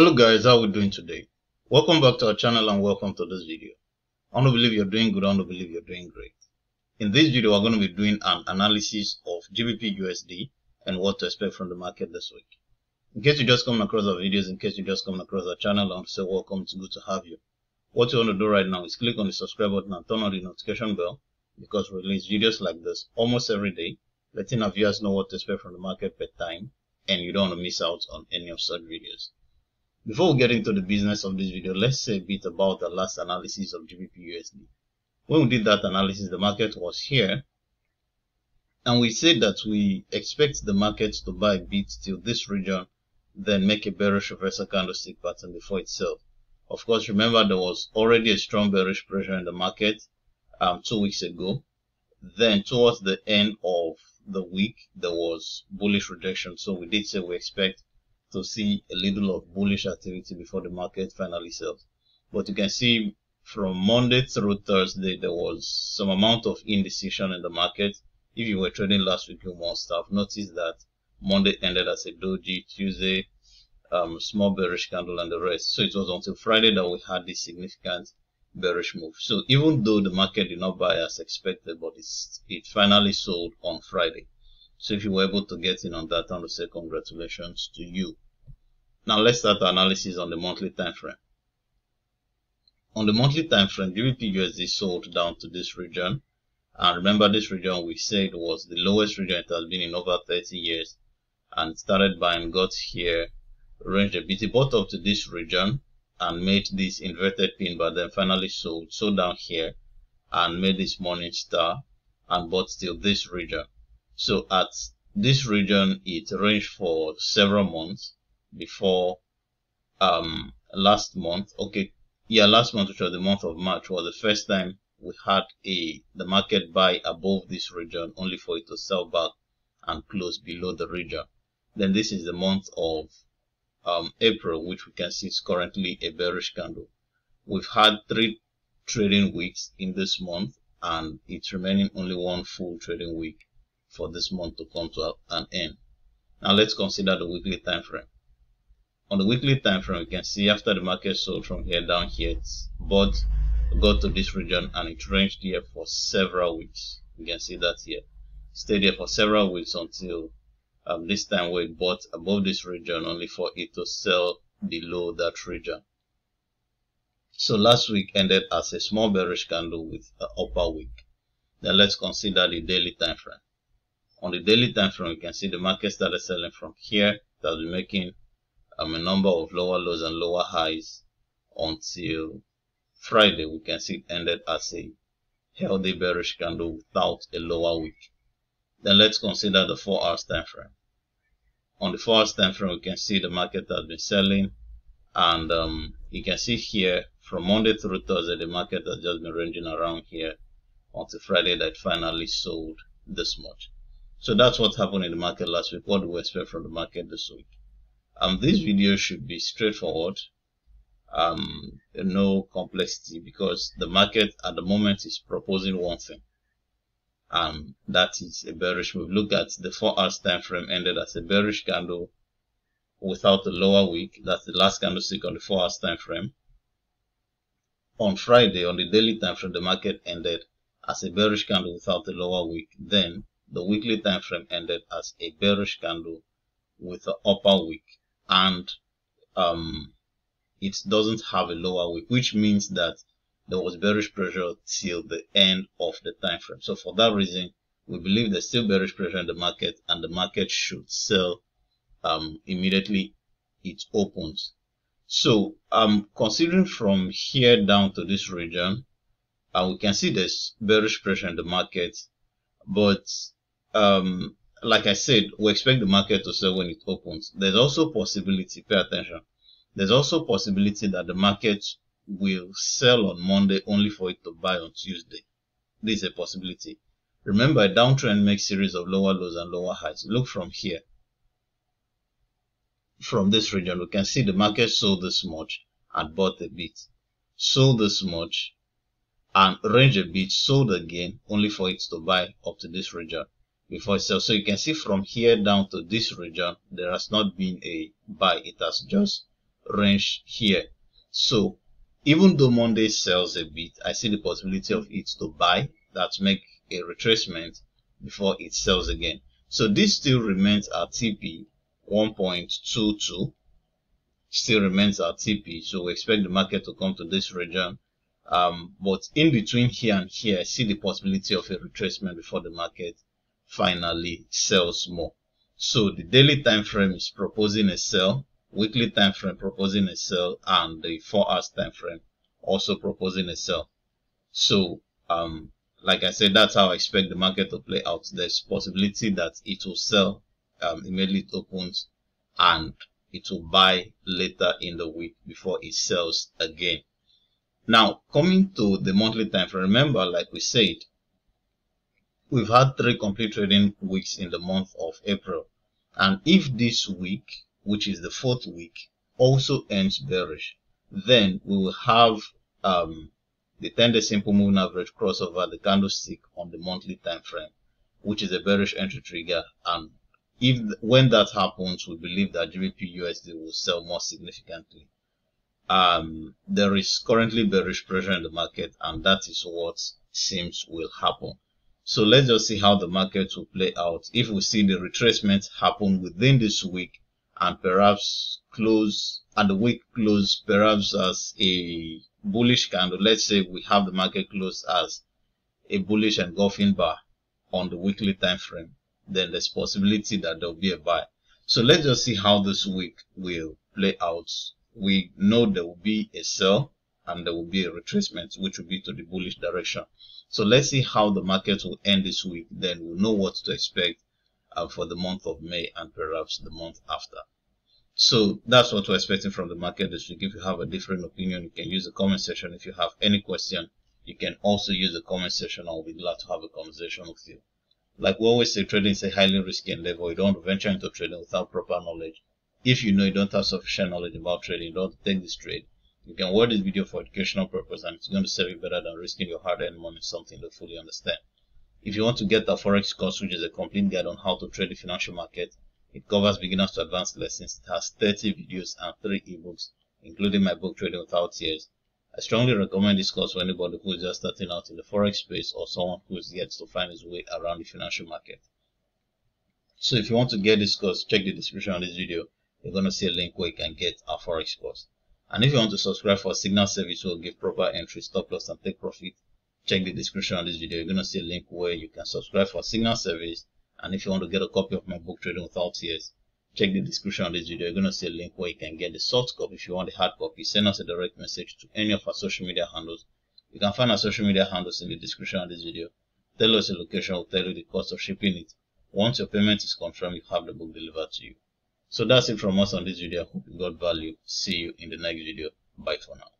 Hello guys, how are we doing today? Welcome back to our channel and welcome to this video. I want to believe you're doing good, I want to believe you're doing great. In this video, we're going to be doing an analysis of GBP USD and what to expect from the market this week. In case you just come across our videos, in case you just come across our channel, I want to say welcome, it's good to have you. What you want to do right now is click on the subscribe button and turn on the notification bell because we release videos like this almost every day, letting our viewers know what to expect from the market per time and you don't want to miss out on any of such videos. Before we get into the business of this video, let's say a bit about the last analysis of GBP USD. When we did that analysis, the market was here and we said that we expect the market to buy a bit till this region, then make a bearish reversal candlestick pattern before itself. Of course, remember there was already a strong bearish pressure in the market um, two weeks ago. Then towards the end of the week, there was bullish rejection. So we did say we expect to see a little of bullish activity before the market finally sells. But you can see from Monday through Thursday, there was some amount of indecision in the market. If you were trading last week, you must have noticed that Monday ended as a doji, Tuesday um, small bearish candle and the rest. So it was until Friday that we had this significant bearish move. So even though the market did not buy as expected, but it finally sold on Friday. So if you were able to get in on that, I to say congratulations to you. Now let's start the analysis on the monthly time frame. On the monthly time frame, GBP USD sold down to this region. And remember this region we said was the lowest region it has been in over 30 years. And started buying, got here, ranged a bit, bought up to this region and made this inverted pin, but then finally sold, sold down here and made this morning star and bought still this region. So at this region, it ranged for several months before um last month. Okay, yeah, last month, which was the month of March, was the first time we had a the market buy above this region, only for it to sell back and close below the region. Then this is the month of um, April, which we can see is currently a bearish candle. We've had three trading weeks in this month, and it's remaining only one full trading week for this month to come to an end. Now let's consider the weekly time frame. On the weekly time frame, you can see after the market sold from here down here, it's bought, got to this region, and it ranged here for several weeks. You can see that here. Stayed here for several weeks until um, this time we bought above this region only for it to sell below that region. So last week ended as a small bearish candle with an upper wick. Then let's consider the daily time frame. On the daily time frame, you can see the market started selling from here. It has been making um, a number of lower lows and lower highs until Friday. We can see it ended as a healthy bearish candle without a lower wick. Then let's consider the 4 hours time frame. On the 4 hours time frame, we can see the market has been selling and um, you can see here from Monday through Thursday, the market has just been ranging around here until Friday that finally sold this much. So that's what happened in the market last week. What do we expect from the market this week? Um, this video should be straightforward, um, no complexity because the market at the moment is proposing one thing and that is a bearish move. Look at the 4 hours time frame ended as a bearish candle without the lower wick. That's the last candlestick on the 4 hours time frame. On Friday, on the daily time frame, the market ended as a bearish candle without the lower wick. Then the weekly time frame ended as a bearish candle with an upper wick and um, it doesn't have a lower wick, which means that there was bearish pressure till the end of the time frame. So for that reason, we believe there's still bearish pressure in the market and the market should sell um, immediately it opens. So um, considering from here down to this region, uh, we can see there's bearish pressure in the market, but um, like I said, we expect the market to sell when it opens. There's also possibility, pay attention. There's also possibility that the market will sell on Monday only for it to buy on Tuesday. This is a possibility. Remember, a downtrend makes series of lower lows and lower highs. Look from here. From this region, we can see the market sold this much and bought a bit. Sold this much and range a bit, sold again, only for it to buy up to this region before it sells. So you can see from here down to this region, there has not been a buy. It has just range here. So even though Monday sells a bit, I see the possibility of it to buy that make a retracement before it sells again. So this still remains at TP 1.22 still remains at TP. So we expect the market to come to this region. Um, but in between here and here, I see the possibility of a retracement before the market finally sells more. So the daily time frame is proposing a sell, weekly time frame proposing a sell, and the four hours time frame also proposing a sell. So um, like I said, that's how I expect the market to play out. There's possibility that it will sell um, immediately it opens and it will buy later in the week before it sells again. Now, coming to the monthly time frame, remember, like we said, we've had three complete trading weeks in the month of April. And if this week, which is the fourth week, also ends bearish, then we will have um, the 10 day simple moving average crossover the candlestick on the monthly time frame, which is a bearish entry trigger. And if when that happens, we believe that GBP USD will sell more significantly. Um, there is currently bearish pressure in the market, and that is what seems will happen. So let's just see how the market will play out. If we see the retracement happen within this week and perhaps close and the week close perhaps as a bullish candle, let's say we have the market close as a bullish engulfing bar on the weekly time frame, then there's possibility that there'll be a buy. So let's just see how this week will play out. We know there will be a sell and there will be a retracement, which will be to the bullish direction. So let's see how the market will end this week. Then we'll know what to expect uh, for the month of May and perhaps the month after. So that's what we're expecting from the market this week. If you have a different opinion, you can use the comment section. If you have any question, you can also use the comment section. I'll be glad to have a conversation with you. Like we always say, trading is a highly risky endeavor. You don't venture into trading without proper knowledge. If you know you don't have sufficient knowledge about trading, don't take this trade. You can watch this video for educational purpose and it's going to serve you better than risking your hard-earned money something to fully understand. If you want to get the Forex course, which is a complete guide on how to trade the financial market, it covers beginners to advanced lessons. It has 30 videos and 3 ebooks, including my book Trading Without Tears. I strongly recommend this course for anybody who is just starting out in the forex space or someone who is yet to find his way around the financial market. So if you want to get this course, check the description of this video. You're going to see a link where you can get our forex course. And if you want to subscribe for Signal Service, will give proper entry, stop loss, and take profit. Check the description of this video. You're going to see a link where you can subscribe for Signal Service and if you want to get a copy of my book, Trading Without Tears, check the description of this video. You're going to see a link where you can get the soft copy. If you want the hard copy, send us a direct message to any of our social media handles. You can find our social media handles in the description of this video. Tell us the location, we'll tell you the cost of shipping it. Once your payment is confirmed, you have the book delivered to you. So that's it from us on this video. I hope you got value. See you in the next video. Bye for now.